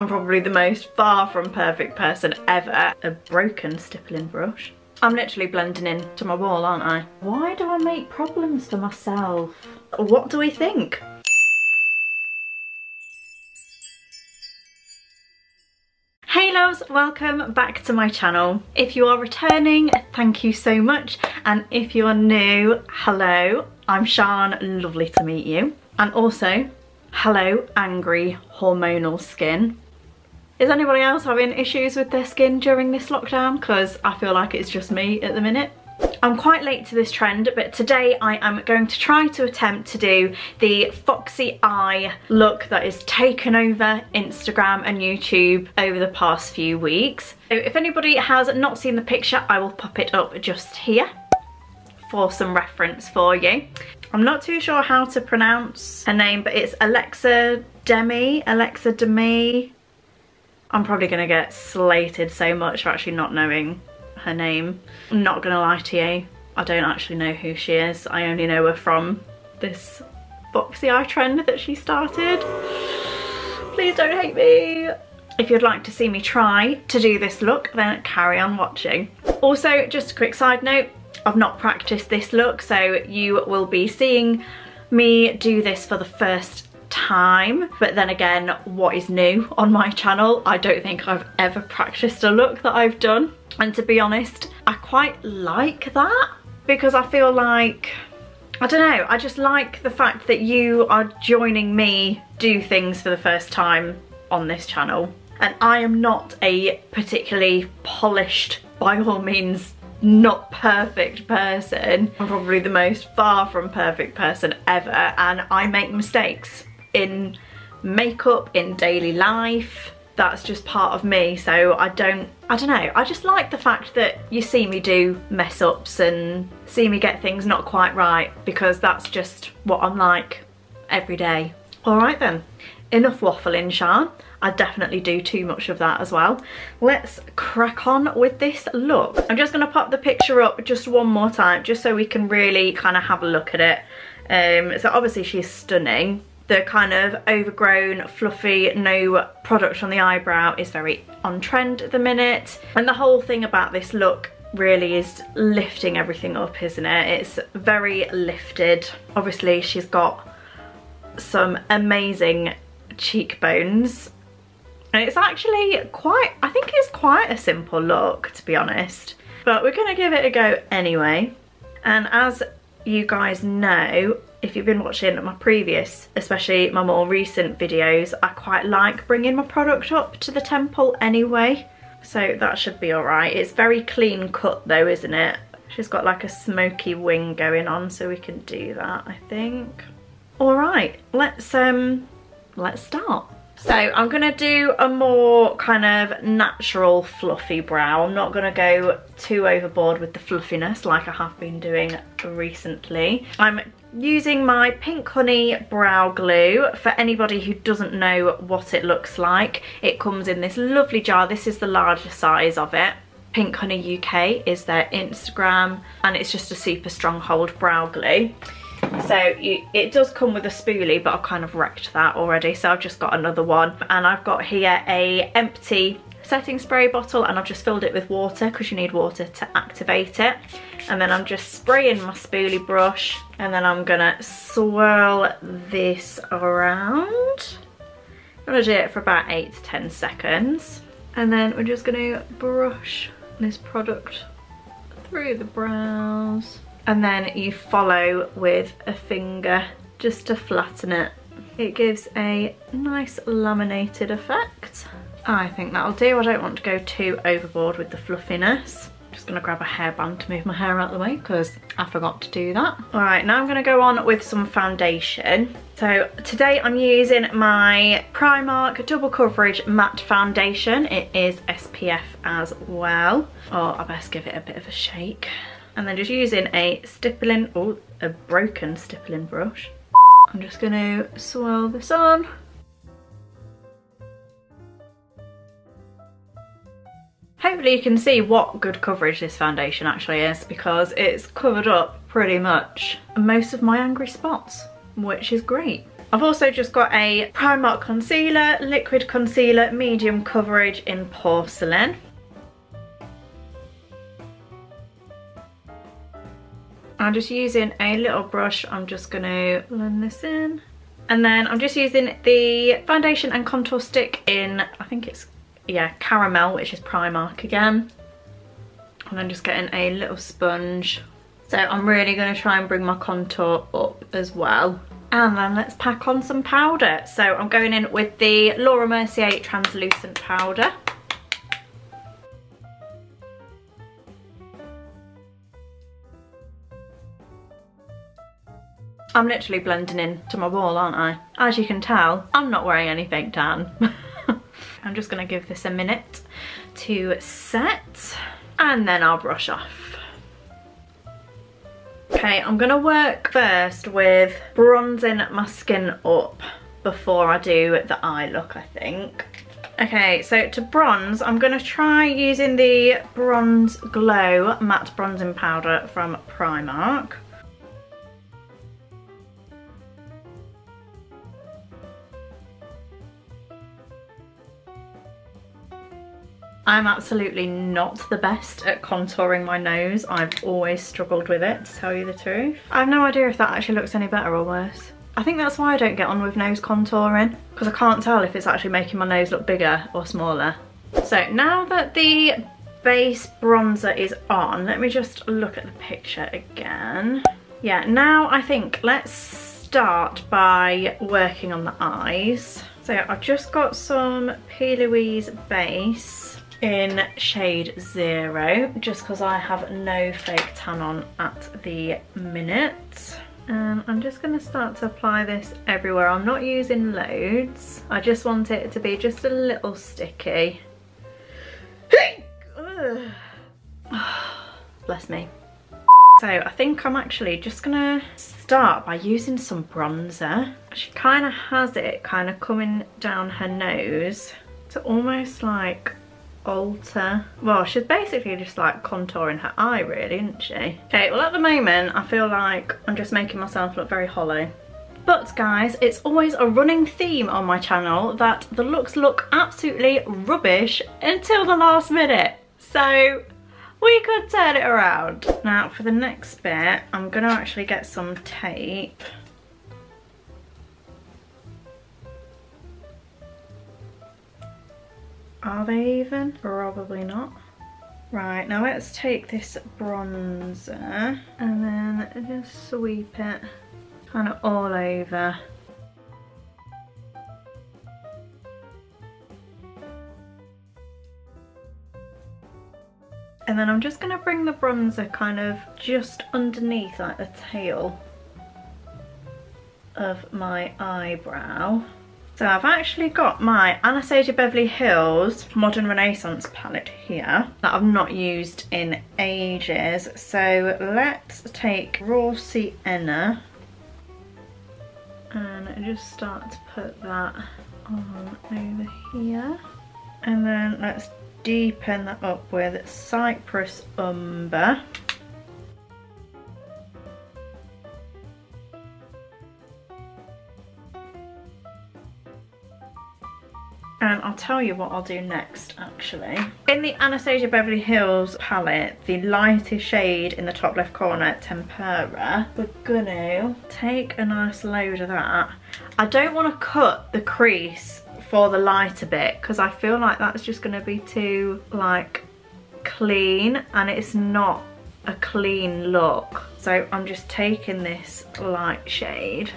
I'm probably the most far from perfect person ever. A broken stippling brush. I'm literally blending into my wall, aren't I? Why do I make problems for myself? What do we think? Hey loves, welcome back to my channel. If you are returning, thank you so much. And if you are new, hello, I'm Sian, lovely to meet you. And also, hello, angry hormonal skin. Is anybody else having issues with their skin during this lockdown? Because I feel like it's just me at the minute. I'm quite late to this trend, but today I am going to try to attempt to do the foxy eye look that is taken over Instagram and YouTube over the past few weeks. So if anybody has not seen the picture, I will pop it up just here for some reference for you. I'm not too sure how to pronounce her name, but it's Alexa Demi, Alexa Demie, I'm probably to get slated so much for actually not knowing her name. I'm not to lie to you. I don't actually know who she is. I only know her from this foxy eye trend that she started. Please don't hate me. If you'd like to see me try to do this look, then carry on watching. Also, just a quick side note, I've not practiced this look, so you will be seeing me do this for the first time. But then again what is new on my channel? I don't think I've ever practiced a look that I've done. And to be honest I quite like that because I feel like I don't know I just like the fact that you are joining me do things for the first time on this channel. And I am not a particularly polished by all means not perfect person. I'm probably the most far from perfect person ever and I make mistakes in makeup, in daily life. That's just part of me, so I don't, I don't know, I just like the fact that you see me do mess ups and see me get things not quite right because that's just what I'm like every day. Alright then, enough waffling Sian. I definitely do too much of that as well. Let's crack on with this look. I'm just going to pop the picture up just one more time just so we can really kind of have a look at it. Um, so obviously she's stunning the kind of overgrown, fluffy, no product on the eyebrow is very on trend at the minute. And the whole thing about this look really is lifting everything up, isn't it? It's very lifted. Obviously, she's got some amazing cheekbones. And it's actually quite, I think it's quite a simple look, to be honest. But we're gonna give it a go anyway. And as you guys know, if you've been watching my previous, especially my more recent videos, I quite like bringing my product up to the temple anyway. So that should be alright. It's very clean cut though, isn't it? She's got like a smoky wing going on, so we can do that, I think. Alright, let's um let's start. So I'm going to do a more kind of natural fluffy brow. I'm not going to go too overboard with the fluffiness like I have been doing recently. I'm using my Pink Honey Brow Glue. For anybody who doesn't know what it looks like, it comes in this lovely jar. This is the larger size of it. Pink Honey UK is their Instagram and it's just a super strong hold brow glue. So you, it does come with a spoolie, but I've kind of wrecked that already. So I've just got another one. And I've got here a empty setting spray bottle and I've just filled it with water because you need water to activate it. And then I'm just spraying my spoolie brush and then I'm gonna swirl this around. I'm gonna do it for about eight to 10 seconds. And then we're just gonna brush this product through the brows and then you follow with a finger just to flatten it. It gives a nice laminated effect. I think that'll do. I don't want to go too overboard with the fluffiness. I'm Just gonna grab a hairband to move my hair out of the way because I forgot to do that. All right, now I'm gonna go on with some foundation. So today I'm using my Primark Double Coverage Matte Foundation. It is SPF as well. Oh, I best give it a bit of a shake and then just using a stippling, oh, a broken stippling brush. I'm just to swirl this on. Hopefully you can see what good coverage this foundation actually is because it's covered up pretty much most of my angry spots, which is great. I've also just got a Primark concealer, liquid concealer, medium coverage in porcelain. I'm just using a little brush, I'm just going to blend this in. And then I'm just using the foundation and contour stick in, I think it's, yeah, Caramel, which is Primark again. And I'm just getting a little sponge. So I'm really going to try and bring my contour up as well. And then let's pack on some powder. So I'm going in with the Laura Mercier translucent powder. I'm literally blending in to my wall, aren't I? As you can tell, I'm not wearing any fake tan. I'm just gonna give this a minute to set and then I'll brush off. Okay, I'm gonna work first with bronzing my skin up before I do the eye look, I think. Okay, so to bronze, I'm gonna try using the Bronze Glow Matte Bronzing Powder from Primark. I'm absolutely not the best at contouring my nose. I've always struggled with it, to tell you the truth. I have no idea if that actually looks any better or worse. I think that's why I don't get on with nose contouring, because I can't tell if it's actually making my nose look bigger or smaller. So now that the base bronzer is on, let me just look at the picture again. Yeah, now I think let's start by working on the eyes. So I've just got some P. Louise base in shade Zero, just because I have no fake tan on at the minute. And I'm just to start to apply this everywhere. I'm not using loads. I just want it to be just a little sticky. Bless me. So I think I'm actually just gonna start by using some bronzer. She kind of has it kind of coming down her nose to almost like alter. Well, she's basically just like contouring her eye really, isn't she? Okay, well at the moment I feel like I'm just making myself look very hollow. But guys, it's always a running theme on my channel that the looks look absolutely rubbish until the last minute. So we could turn it around. Now for the next bit, I'm gonna actually get some tape Are they even? Probably not. Right, now let's take this bronzer and then just sweep it kind of all over. And then I'm just going to bring the bronzer kind of just underneath like the tail of my eyebrow. So I've actually got my Anastasia Beverly Hills Modern Renaissance palette here that I've not used in ages. So let's take Raw Sienna and just start to put that on over here. And then let's deepen that up with Cyprus Umber. Tell you what I'll do next actually. In the Anastasia Beverly Hills palette, the lightest shade in the top left corner, Tempera, we're gonna take a nice load of that. I don't want to cut the crease for the lighter bit because I feel like that's just gonna be too like clean and it's not a clean look. So I'm just taking this light shade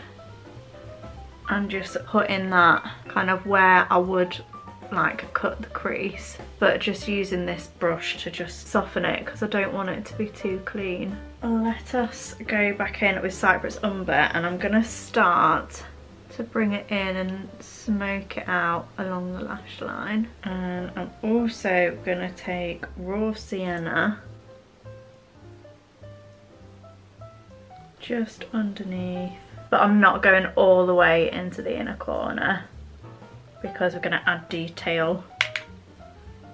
and just putting that kind of where I would like cut the crease but just using this brush to just soften it because I don't want it to be too clean. Let us go back in with Cyprus Umber and I'm going to start to bring it in and smoke it out along the lash line. And I'm also going to take raw sienna just underneath. But I'm not going all the way into the inner corner because we're going to add detail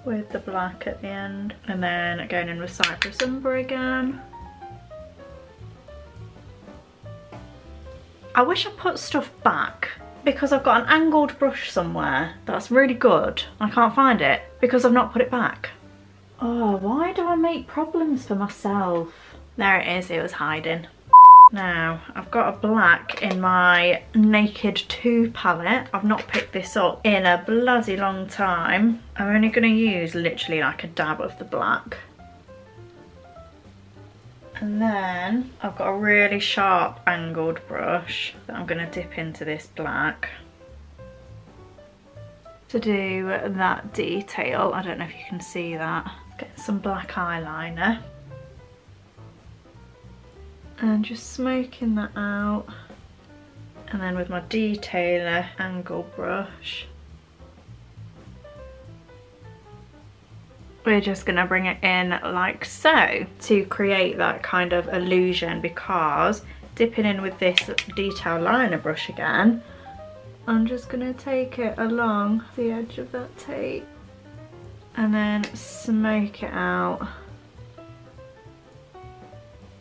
with the black at the end and then going in with Cyprus Umber again. I wish I put stuff back because I've got an angled brush somewhere that's really good. I can't find it because I've not put it back. Oh, why do I make problems for myself? There it is, it was hiding. Now, I've got a black in my Naked 2 palette. I've not picked this up in a bloody long time. I'm only going to use literally like a dab of the black. And then I've got a really sharp angled brush that I'm going to dip into this black to do that detail. I don't know if you can see that. Get some black eyeliner and just smoking that out. And then with my detailer angle brush. We're just gonna bring it in like so to create that kind of illusion because dipping in with this detail liner brush again I'm just gonna take it along the edge of that tape and then smoke it out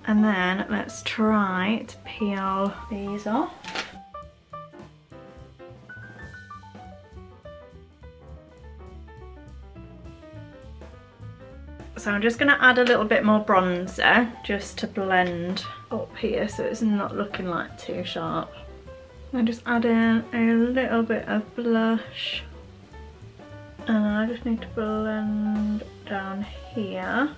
and then let's try to peel these off. So I'm just going to add a little bit more bronzer just to blend up here so it's not looking like too sharp. I'm just adding a little bit of blush and I just need to blend down here.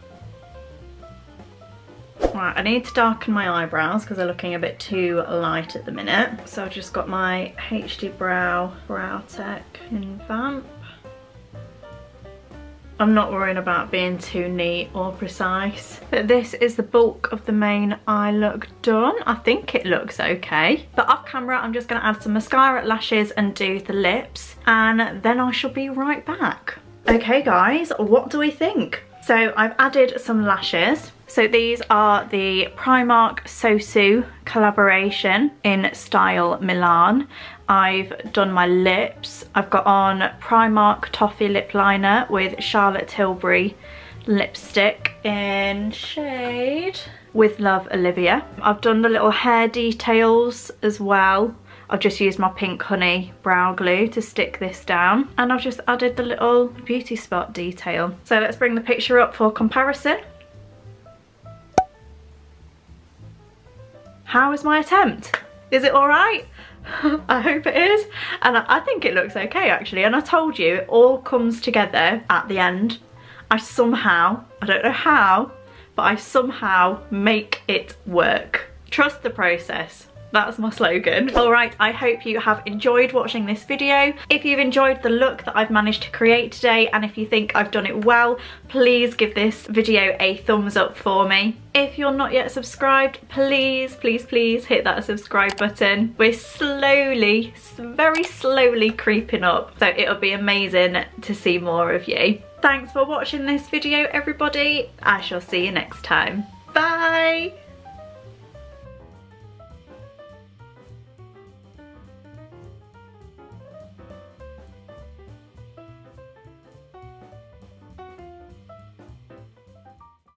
Right, I need to darken my eyebrows because they're looking a bit too light at the minute. So I've just got my HD Brow Brow Tech in Vamp. I'm not worrying about being too neat or precise. But this is the bulk of the main eye look done. I think it looks okay. But off camera, I'm just gonna add some mascara, lashes and do the lips. And then I shall be right back. Okay guys, what do we think? So I've added some lashes. So these are the Primark Sosu collaboration in Style Milan. I've done my lips. I've got on Primark Toffee Lip Liner with Charlotte Tilbury lipstick in shade With Love Olivia. I've done the little hair details as well. I've just used my pink honey brow glue to stick this down and I've just added the little beauty spot detail. So let's bring the picture up for comparison. How is my attempt? Is it all right? I hope it is. And I think it looks okay actually. And I told you, it all comes together at the end. I somehow, I don't know how, but I somehow make it work. Trust the process. That's my slogan. All right, I hope you have enjoyed watching this video. If you've enjoyed the look that I've managed to create today and if you think I've done it well, please give this video a thumbs up for me. If you're not yet subscribed, please, please, please hit that subscribe button. We're slowly, very slowly creeping up, so it'll be amazing to see more of you. Thanks for watching this video, everybody. I shall see you next time. Bye!